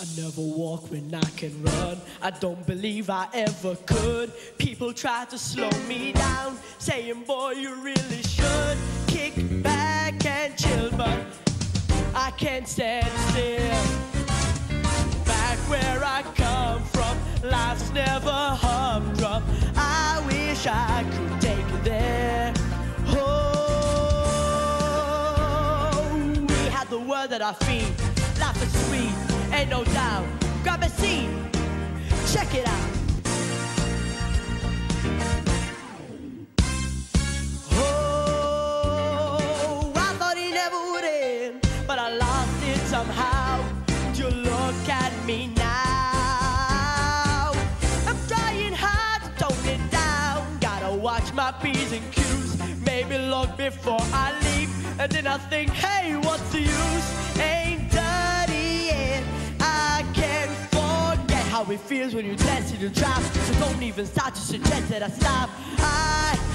I never walk when I can run. I don't believe I ever could. People try to slow me down, saying, Boy, you really should kick back and chill, but I can't stand still. The world that I feed. Life is sweet, ain't no doubt. Grab a seat, check it out. Oh, I thought he never would end, but I lost it somehow. You look at me now. I'm trying hard to tone it down. Gotta watch my P's and Q's. Maybe look before I. And then I think, hey, what's the use? Ain't dirty yet. I can't forget how it feels when you dance to the drop. So don't even start to suggest that I stop. I